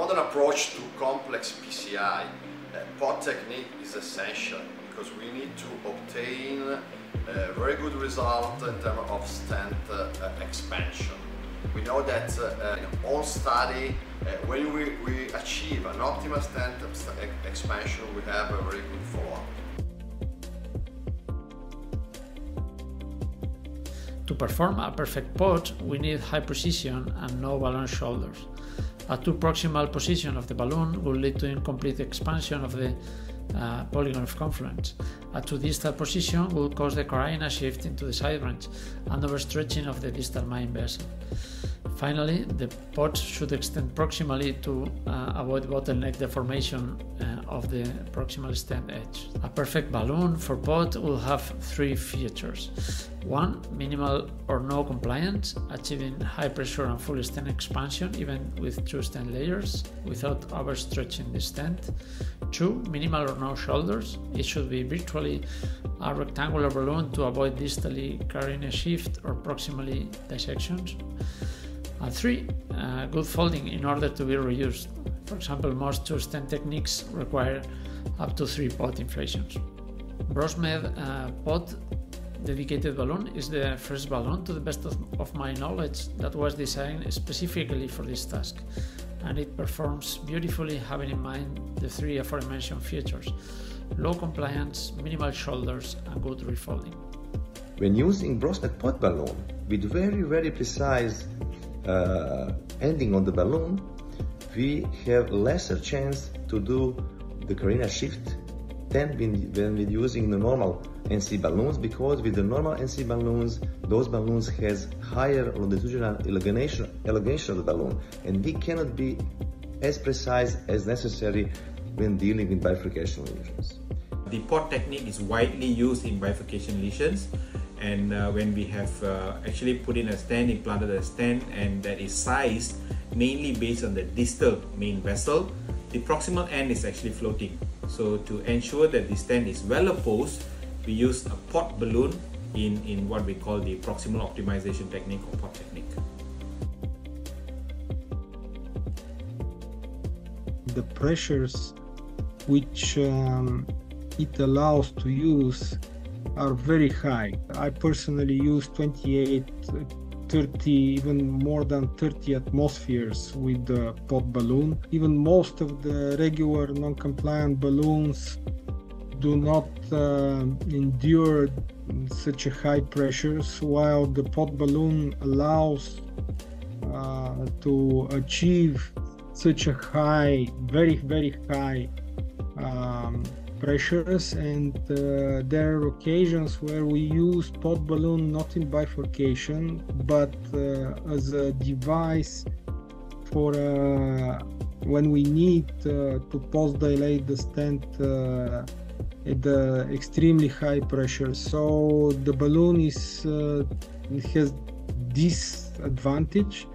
modern approach to complex PCI, uh, POT technique is essential because we need to obtain a very good result in terms of stent uh, expansion. We know that uh, in all study, uh, when we, we achieve an optimal stent expansion, we have a very good follow-up. To perform a perfect POT, we need high precision and no balloon shoulders. A too proximal position of the balloon will lead to incomplete expansion of the uh, polygon of confluence. A too distal position will cause the carina shift into the side branch and overstretching of the distal main vessel. Finally, the POT should extend proximally to uh, avoid bottleneck deformation uh, of the proximal stem edge. A perfect balloon for POT will have three features. One, minimal or no compliance, achieving high pressure and full stent expansion even with two stent layers without overstretching the stent. Two, minimal or no shoulders. It should be virtually a rectangular balloon to avoid distally carina shift or proximally dissections. And three, uh, good folding in order to be reused. For example, most two-stent techniques require up to three POT inflations. BrosMed uh, POT dedicated balloon is the first balloon, to the best of, of my knowledge, that was designed specifically for this task. And it performs beautifully having in mind the three aforementioned features low compliance, minimal shoulders, and good refolding. When using BrosMed POT balloon with very, very precise uh, ending on the balloon, we have lesser chance to do the carina shift than when, we're using the normal NC balloons because with the normal NC balloons, those balloons has higher longitudinal elongation, elongation of the balloon and we cannot be as precise as necessary when dealing with bifurcation lesions. The POT technique is widely used in bifurcation lesions and uh, when we have uh, actually put in a stent implanted a stent and that is sized mainly based on the distal main vessel, the proximal end is actually floating. So to ensure that the stent is well opposed, we use a POT balloon in, in what we call the proximal optimization technique or POT technique. The pressures which um, it allows to use are very high. I personally use 28, 30, even more than 30 atmospheres with the POT balloon. Even most of the regular non-compliant balloons do not uh, endure such a high pressures while the POT balloon allows uh, to achieve such a high very very high um, pressures and uh, there are occasions where we use POT balloon not in bifurcation but uh, as a device for uh, when we need uh, to post dilate the stent uh, at the extremely high pressure. So the balloon is uh, has this advantage.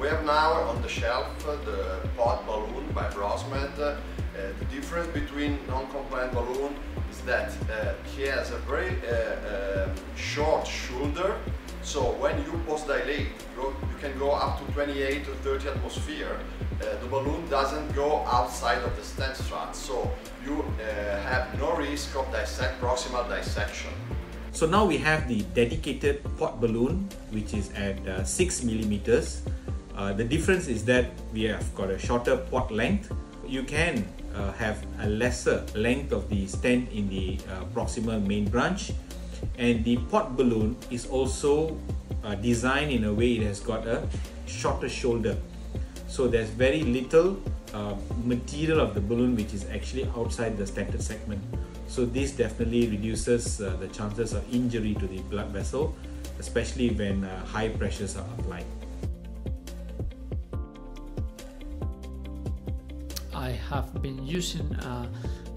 We have now on the shelf the POT balloon by BrosMed the difference between non-compliant balloon is that uh, he has a very uh, um, short shoulder. So when you post dilate you can go up to 28 or 30 atmosphere. Uh, the balloon doesn't go outside of the stent strut. So you uh, have no risk of dissect proximal dissection. So now we have the dedicated POT balloon which is at uh, 6 millimeters. The difference is that we have got a shorter POT length. You can uh, have a lesser length of the stent in the uh, proximal main branch. And the POT balloon is also uh, designed in a way it has got a shorter shoulder. So there's very little uh, material of the balloon which is actually outside the stented segment. So this definitely reduces uh, the chances of injury to the blood vessel especially when uh, high pressures are applied I have been using a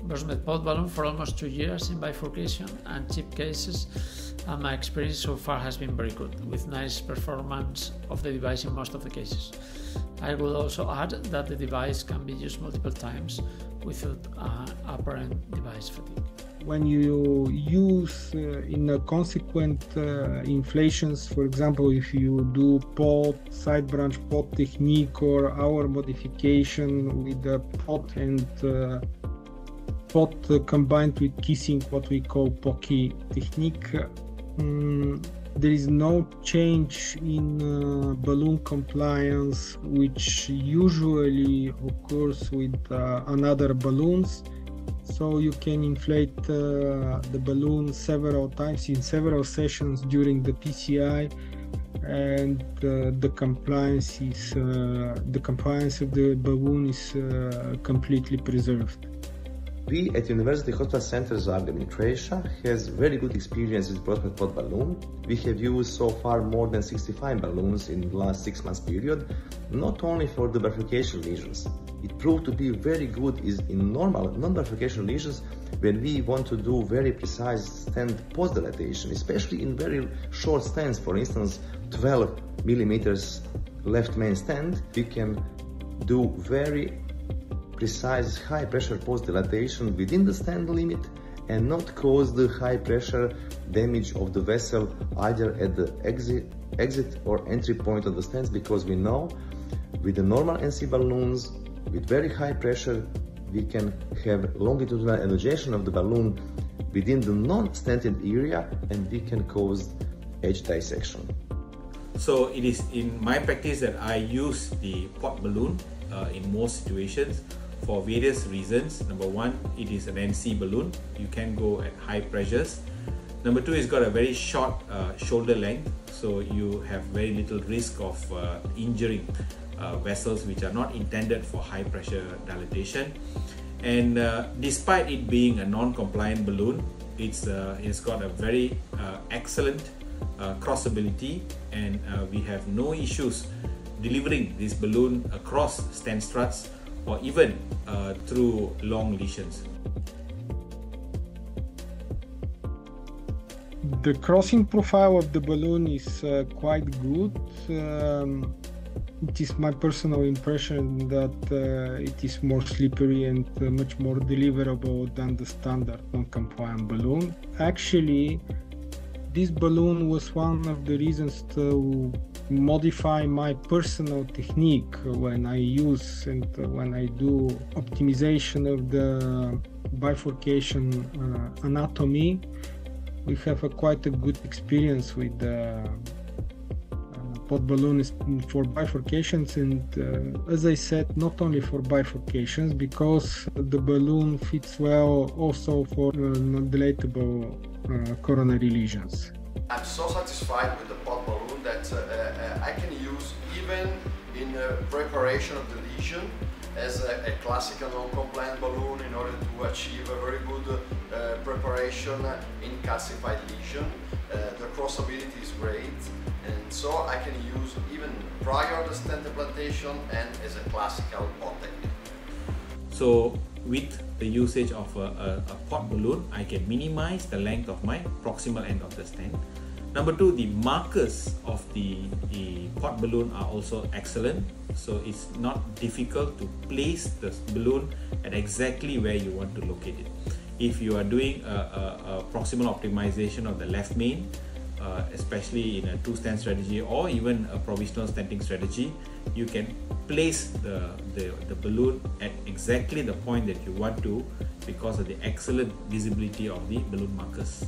BrosMed POT balloon for almost two years in bifurcation and chip cases and my experience so far has been very good with nice performance of the device in most of the cases. I would also add that the device can be used multiple times without uh, apparent device fatigue. When you use uh, in a consequent uh, inflations, for example, if you do pot, side branch pot technique or our modification with the pot and uh, pot combined with kissing, what we call POKI technique, um, there is no change in uh, balloon compliance, which usually occurs with uh, another balloons so you can inflate uh, the balloon several times in several sessions during the PCI and uh, the compliance is uh, the compliance of the balloon is uh, completely preserved. We at University Hospital Center Zagreb in Croatia has very good experience with BrosMed POT balloon. We have used so far more than 65 balloons in the last six months period, not only for the bifurcation lesions. It proved to be very good is in normal non-bifurcation lesions when we want to do very precise stent post dilatation, especially in very short stents, for instance 12 millimeters left main stent, we can do very precise high pressure post dilatation within the stent limit and not cause the high pressure damage of the vessel either at the exit, exit or entry point of the stents because we know with the normal NC balloons with very high pressure we can have longitudinal elongation of the balloon within the non-stented area and we can cause edge dissection. So it is in my practice that I use the POT balloon uh, in most situations for various reasons. Number one, it is an NC balloon. You can go at high pressures. Number two, it's got a very short uh, shoulder length, so you have very little risk of uh, injuring uh, vessels which are not intended for high pressure dilatation. And uh, despite it being a non-compliant balloon, it's it's got a very excellent crossability, and we have no issues delivering this balloon across stent struts or even uh, through long lesions. The crossing profile of the balloon is uh, quite good. Um, it is my personal impression that uh, it is more slippery and uh, much more deliverable than the standard non-compliant balloon. Actually, this balloon was one of the reasons to modify my personal technique when I use and when I do optimization of the bifurcation uh, anatomy. We have a quite a good experience with the uh, POT balloons for bifurcations and uh, as I said not only for bifurcations because the balloon fits well also for uh, non-dilatable uh, coronary lesions. I'm so satisfied with the POT balloon that uh, uh, I can use even in uh, preparation of the lesion as a, a classical non-compliant balloon in order to achieve a very good uh, preparation in calcified lesion. Uh, the crossability is great and so I can use even prior to stent implantation and as a classical POT technique. So with the usage of a, a, a POT balloon, I can minimize the length of my proximal end of the stent Number two, the markers of the, the POT balloon are also excellent. So it's not difficult to place the balloon at exactly where you want to locate it. If you are doing a, a, a proximal optimization of the left main, uh, especially in a two stent strategy or even a provisional stenting strategy, you can place the, the, the balloon at exactly the point that you want to because of the excellent visibility of the balloon markers.